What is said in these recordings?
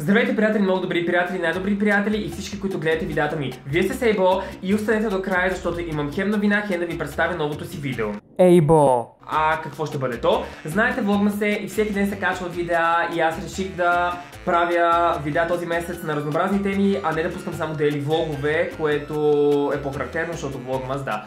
Здравейте, приятели, много добри приятели, най-добри приятели и всички, които гледате видеята ми. Вие сте Сейбо и останете до края, защото имам хем новина, хем да ви представя новото си видео. Ейбо! А какво ще бъде то? Знаете, влогма се и всеки ден се качват видеа и аз реших да правя видеа този месец на разнообразни теми, а не да пускам само дели влогове, което е по-характерно, защото влогмас, да.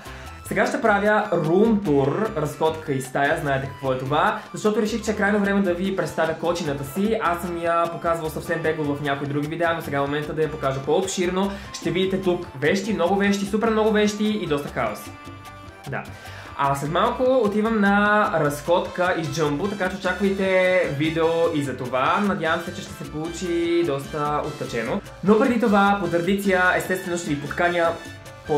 Сега ще правя рум тур, разходка и стая, знаете какво е това, защото реших, че е крайно време да ви представя кочината си. Аз съм я показвал съвсем бегло в някои други видеа, но сега е момента да я покажа по-обширно. Ще видите тук вещи, много вещи, супер много вещи и доста хаос. Да. А след малко отивам на разходка из Джамбо, така че очаквайте видео и за това. Надявам се, че ще се получи доста оттъчено. Но преди това, по традиция, естествено ще ви подканя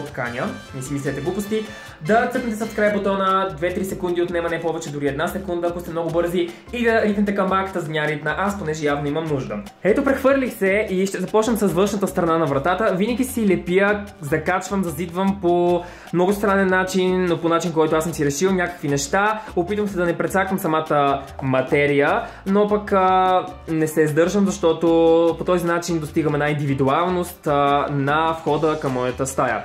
подканя, не си мислете глупости, да цъкнете subscribe бутона, 2-3 секунди отнема не повече, дори една секунда, ако сте много бързи и да ритнете камбаката за дня ритна аз, понеже явно имам нужда. Ето прехвърлих се и ще започнем с външната страна на вратата. Винаги си лепя, закачвам, зазидвам по много странен начин, но по начин, който аз съм си решил някакви неща. Опитвам се да не прецаквам самата материя, но пък не се издържам, защото по този начин достигам една индивидуалност на входа към моята стая.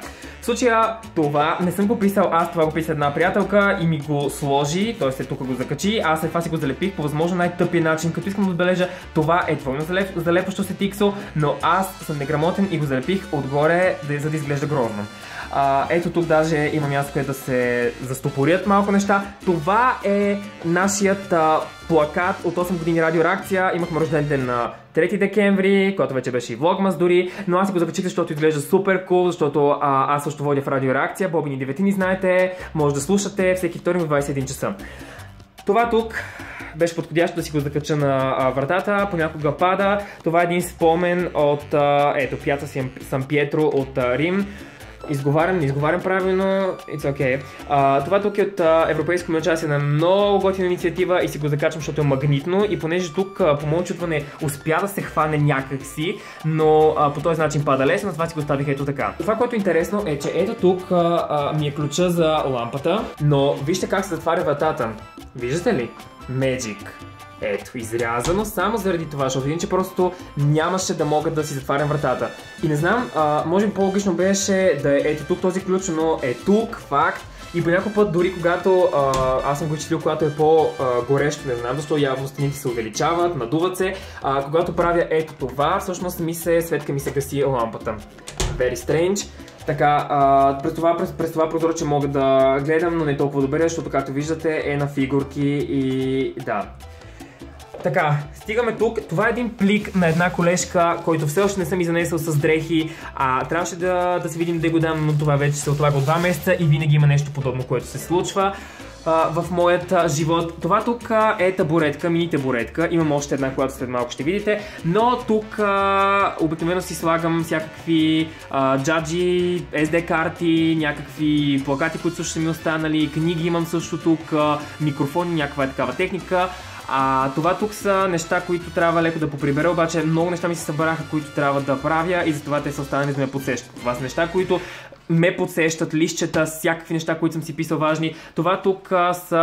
Случая това не съм го писал аз, това го писа една приятелка и ми го сложи, т.е. тук го закачи, аз след това си го залепих по възможно най-тъпия начин, като искам да отбележа това е двойно залеп, залепващо се тиксо, но аз съм неграмотен и го залепих отгоре, за да изглежда грозно. А, ето тук даже има място, където да се застопорят малко неща. Това е нашият а, плакат от 8 години радиореакция. Имахме рожден ден на 3 декември, който вече беше и влогмас дори, но аз си го закачих, защото изглежда супер кул, защото а, аз също водя в радиореакция. Бобини деветини знаете, може да слушате всеки вторник в 21 часа. Това тук беше подходящо да си го закача на а, вратата, понякога пада. Това е един спомен от, а, ето, пяца Сан Пьетро от а, Рим. Изговарям, не изговарям правилно, it's okay. А, това тук е от а, Европейско участие на много готина инициатива и си го закачвам, защото е магнитно и понеже тук а, по мое чувстване успя да се хване някакси, но а, по този начин пада лесно, това си го ставих ето така. Това, което е интересно е, че ето тук а, а, ми е ключа за лампата, но вижте как се затваря вратата. Виждате ли? Magic. Ето, изрязано само заради това, защото иначе просто нямаше да мога да си затварям вратата. И не знам, може би по-логично беше да е ето тук този ключ, но е тук, факт. И по някой път, дори когато аз съм го изчислил, когато е по-горещо, не знам защо явно стените се увеличават, надуват се, а, когато правя ето това, всъщност ми се, светка ми се гаси лампата. Very strange. Така, през, това, през, през това прозорче мога да гледам, но не толкова добре, защото както виждате е на фигурки и да, така, стигаме тук. Това е един плик на една колежка, който все още не съм изнесъл с дрехи. А, трябваше да, да се видим да го дам, но това вече се отлага от 2 месеца и винаги има нещо подобно, което се случва в моят живот. Това тук е табуретка, мини табуретка. Имам още една, която след малко ще видите. Но тук а, обикновено си слагам всякакви а, джаджи, SD карти, някакви плакати, които също са ми останали, книги имам също тук, микрофони, някаква е такава техника. А, това тук са неща, които трябва леко да поприбера, обаче много неща ми се събраха, които трябва да правя и затова те са останали да ме подсещат. Това са неща, които ме подсещат, лищета, всякакви неща, които съм си писал важни. Това тук а, са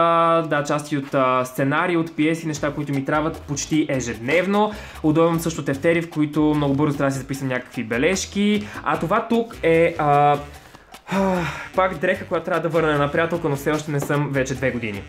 да, части от а, сценарии, от пиеси, неща, които ми трябват почти ежедневно. Удобвам също тефтери, в които много бързо трябва да си записам някакви бележки. А това тук е... А, пак дреха, която трябва да върна на приятелка, но все още не съм вече две години.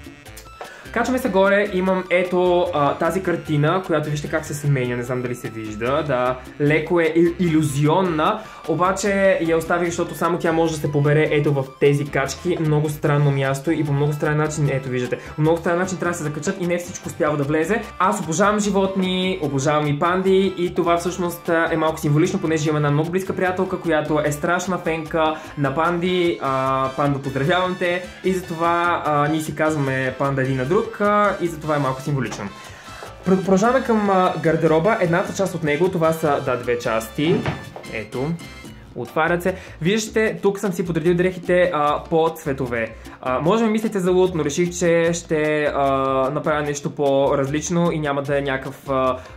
Качваме се горе, имам ето а, тази картина, която вижте как се сменя, не знам дали се вижда, да, леко е иллюзионна, обаче я оставих, защото само тя може да се побере ето в тези качки, много странно място и по много странен начин, ето виждате, по много странен начин трябва да се закачат и не всичко успява да влезе. Аз обожавам животни, обожавам и панди и това всъщност е малко символично, понеже имам една много близка приятелка, която е страшна фенка на панди, а, пандо поздравявам те. И затова а, ние си казваме панда един на друг тук а, и затова е малко символично. Продължаваме към а, гардероба. Едната част от него, това са да, две части. Ето, отварят се. Виждате, тук съм си подредил дрехите а, по цветове. А, може да мислите за луд, но реших, че ще а, направя нещо по-различно и няма да е някакъв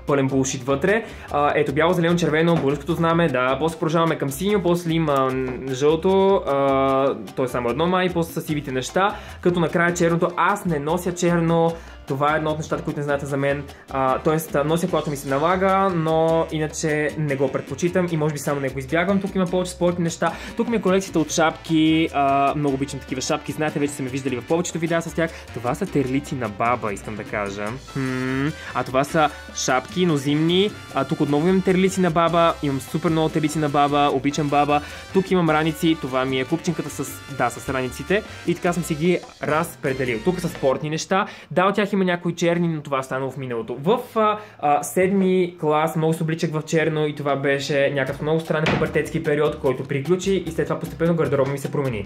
пълен булшит вътре. А, ето бяло, зелено, червено, българското знаме, да. После продължаваме към синьо, после има жълто, а, то е само едно май, после са сивите неща, като накрая черното. Аз не нося черно, Това е едно от нещата, които не знаете за мен. А, тоест, нося когато ми се налага, но иначе не го предпочитам и може би само не го избягвам. Тук има повече спортни неща. Тук ми е колекцията от шапки. А, много обичам такива шапки. Знаете, вече са ме виждали в повечето видеа с тях. Това са терлици на баба, искам да кажа. Хм, а това са шапки, но зимни. А, тук отново имам терлици на баба. Имам супер много терлици на баба. Обичам баба. Тук имам раници. Това ми е купчинката с, да, с раниците. И така съм си ги разпределил. Тук са спортни неща. Да, от тях има някои черни, но това стана в миналото. В а, а, седми клас много се обличах в черно и това беше някакъв много странен пубертетски период, който приключи и след това постепенно гардероба ми се промени.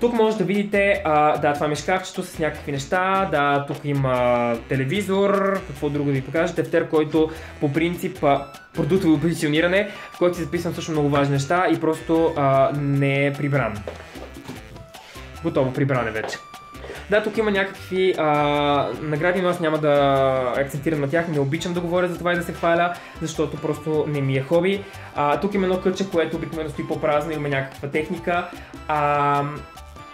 Тук може да видите, а, да, това ми с някакви неща, да, тук има телевизор, какво друго да ви покажа, тефтер, който по принцип продуктово позициониране, в който си записвам също много важни неща и просто а, не е прибран. Готово, прибране вече. Да, тук има някакви а, награди, но аз няма да акцентирам на тях. Не обичам да говоря за това и да се хваля, защото просто не ми е хоби. А, тук има едно кътче, което обикновено стои по-празно, има някаква техника. А,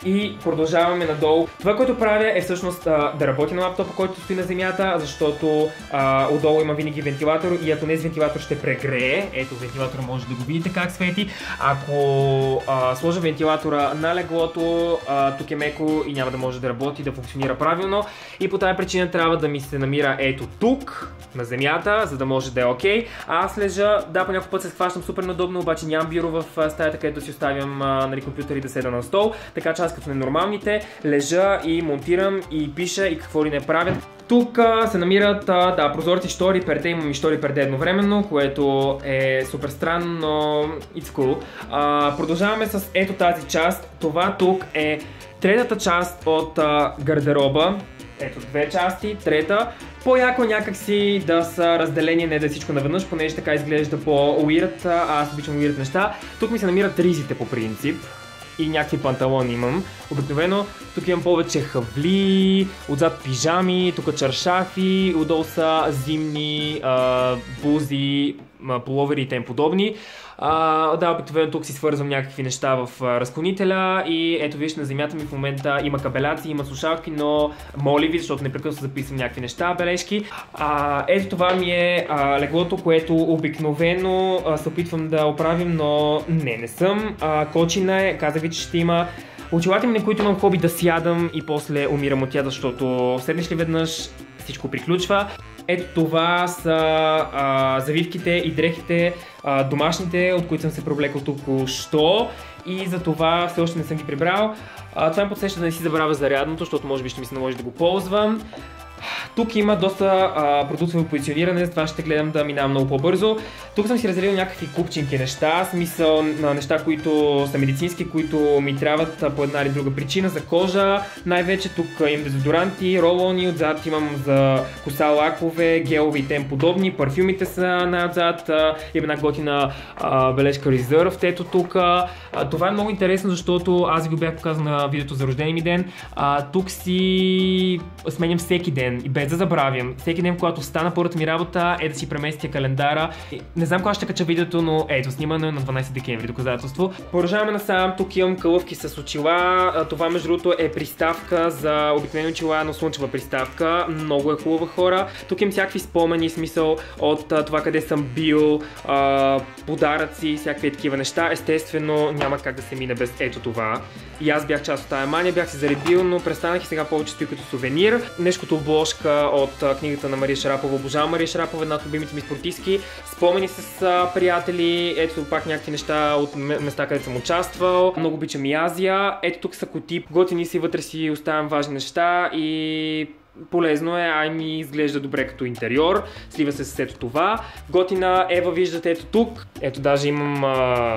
и продължаваме надолу. Това, което правя е всъщност а, да работя на лаптопа, който стои на земята, защото а, отдолу има винаги вентилатор и ако не с вентилатор ще прегрее. Ето вентилатора може да го видите как свети. Ако а, сложа вентилатора на леглото, а, тук е меко и няма да може да работи, да функционира правилно. И по тази причина трябва да ми се намира ето тук, на земята, за да може да е окей. Okay. Аз лежа, да, по някакъв път се схващам супер надобно, обаче нямам бюро в стаята, където си оставям нали, компютър и да седа на стол. Така че аз като ненормалните, лежа и монтирам и пиша и какво ли не правя. Тук се намират да, прозорци штори перде, имам и штори перде едновременно, което е супер странно, но it's cool. А, продължаваме с ето тази част. Това тук е третата част от а, гардероба. Ето две части, трета. По-яко някакси да са разделени, не да е всичко наведнъж, понеже така изглежда по-уирт. Аз обичам уирт неща. Тук ми се намират ризите по принцип и някакви панталони имам. Обикновено тук имам повече хавли, отзад пижами, тук чаршафи, отдолу са зимни а, бузи, половери и тем подобни. А, да, обикновено тук си свързвам някакви неща в разклонителя и ето виж на земята ми в момента има кабеляции, има слушалки, но моли ви, защото непрекъснато записвам някакви неща, бележки. А, ето това ми е а, леглото, което обикновено а, се опитвам да оправим, но не, не съм. А, кочина е, казах ви, че ще има Очилата ми, на които имам хоби да сядам и после умирам от тях, защото седнеш ли веднъж, всичко приключва. Ето това са а, завивките и дрехите, а, домашните, от които съм се провлекал току-що и за това все още не съм ги прибрал. А, това ме подсеща да не си забравя зарядното, защото може би ще ми се наложи да го ползвам. Тук има доста а, продуктово позициониране, затова ще гледам да минавам много по-бързо. Тук съм си разделил някакви купчинки неща, смисъл на неща, които са медицински, които ми трябват по една или друга причина, за кожа. Най-вече тук имам дезодоранти, ролони, отзад имам за коса лакове, гелови и тем подобни, парфюмите са най-отзад, има една готина бележка Reserve, ето тук. Това е много интересно, защото аз ви го бях показал на видеото за рождения ми ден. Тук си сменям всеки ден и без да забравям, всеки ден, когато стана първата ми работа е да си преместя календара. Не знам кога ще кача видеото, но ето, снимано е на 12 декември, доказателство. Продължаваме насам, тук имам кълъвки с очила. Това между другото е приставка за обикновени очила, но слънчева приставка. Много е хубава хора. Тук имам всякакви спомени, смисъл от това къде съм бил, подаръци, всякакви такива неща. Естествено, няма как да се мине без ето това. И аз бях част от тази мания, бях си заредил, но престанах и сега повече стои като сувенир. Нещо като обложка от книгата на Мария Шарапова. Обожавам Мария Шарапова, една от любимите ми спортистки. Спомени с приятели, ето пак някакви неща от места, където съм участвал. Много обичам и Азия. Ето тук са коти, готини си, вътре си оставям важни неща и Полезно е, ай ми изглежда добре като интериор, слива се с ето това. Готина Ева виждате ето тук, ето даже имам а,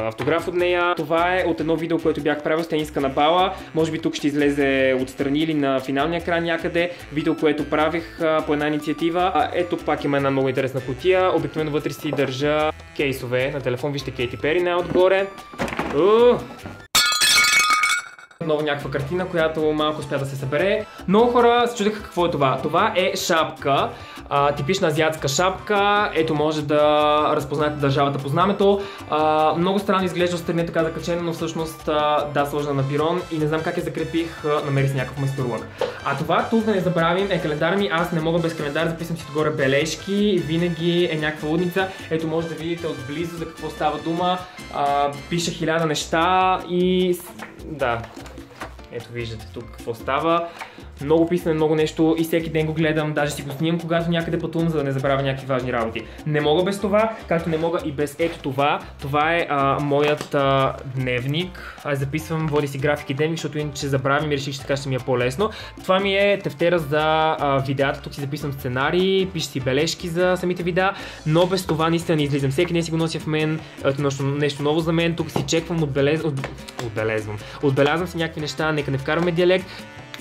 автограф от нея. Това е от едно видео, което бях правил с тениска на бала. Може би тук ще излезе отстрани или на финалния екран някъде. Видео, което правих а, по една инициатива. А, ето пак има една много интересна кутия. Обикновено вътре си държа кейсове на телефон. Вижте Кейти Пери най-отгоре. Нова някаква картина, която малко успя да се събере. Много хора се чудеха какво е това. Това е шапка, а, типична азиатска шапка. Ето може да разпознаете държавата по знамето. А, много странно изглежда страни така закачено, но всъщност а, да, сложена на пирон и не знам как я закрепих, а, намери с някакъв майсторлък. А това тук да не забравим е календар ми. Аз не мога без календар, записвам си отгоре бележки, винаги е някаква лудница. Ето може да видите отблизо за какво става дума. А, пиша хиляда неща и да, ето виждате тук какво става. Много писане, много нещо и всеки ден го гледам, даже си го снимам, когато някъде пътувам, за да не забравя някакви важни работи. Не мога без това, както не мога и без ето това. Това е а, моят а, дневник. Аз записвам, води си графики дневник, защото иначе забравям и реших, че така ще ми е по-лесно. Това ми е тефтера за а, видеята, тук си записвам сценарии, пиша си бележки за самите видеа, но без това наистина не излизам. Всеки ден си го нося в мен, нещо, нещо ново за мен, тук си чеквам, отбелез... от... отбелезвам. Отбелязвам си някакви неща, нека не вкарваме диалект.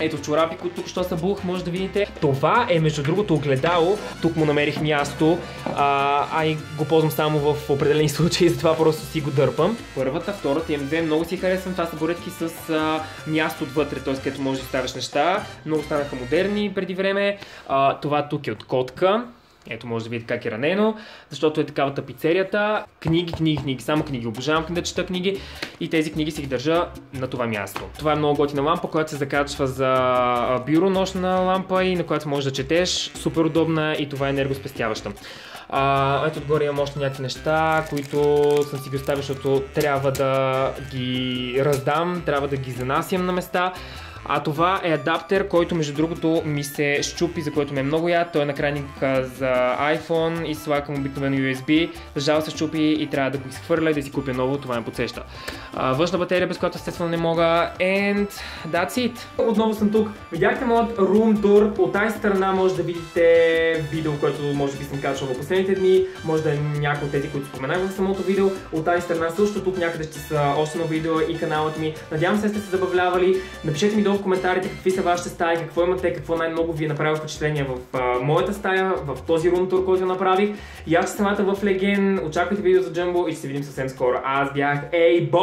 Ето чорапи, които тук що събух, може да видите. Това е между другото огледало. Тук му намерих място, а, а и го ползвам само в определени случаи, затова просто си го дърпам. Първата, втората, имам две, много си харесвам. Това са боретки с а, място отвътре, т.е. където можеш да ставиш неща. Много станаха модерни преди време. А, това тук е от котка. Ето може да видите как е ранено, защото е такава тапицерията. Книги, книги, книги, само книги. Обожавам да чета книги и тези книги си ги държа на това място. Това е много готина лампа, която се закачва за бюро нощна лампа и на която можеш да четеш. Супер удобна и това е енергоспестяваща. А, ето отгоре имам още някакви неща, които съм си ги оставил, защото трябва да ги раздам, трябва да ги занасям на места. А това е адаптер, който между другото ми се щупи, за който ме е много яд. Той е накрайник за iPhone и слагам обикновено USB. За жал се щупи и трябва да го изхвърля и да си купя ново, това ме подсеща. външна батерия, без която естествено не мога. And that's it. Отново съм тук. Видяхте моят room tour. От тази страна може да видите видео, което може би съм качвал в последните дни. Може да е някои от тези, които споменах в самото видео. От тази страна също тук някъде ще са още едно видео и каналът ми. Надявам се сте се забавлявали. Напишете ми долу в коментарите какви са вашите стаи, какво имате, какво най-много ви е направило впечатление в моята стая, в този рум който направих. И аз ще самата в Леген. Очаквайте за Джамбо и ще се видим съвсем скоро. Аз бях Ейбо!